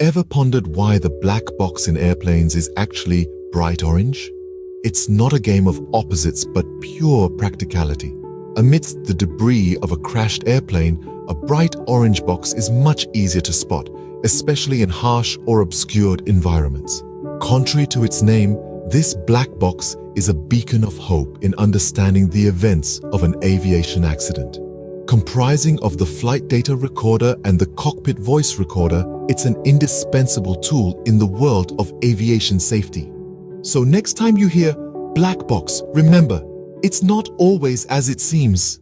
ever pondered why the black box in airplanes is actually bright orange? It's not a game of opposites but pure practicality. Amidst the debris of a crashed airplane, a bright orange box is much easier to spot, especially in harsh or obscured environments. Contrary to its name, this black box is a beacon of hope in understanding the events of an aviation accident. Comprising of the flight data recorder and the cockpit voice recorder, it's an indispensable tool in the world of aviation safety. So next time you hear black box, remember, it's not always as it seems.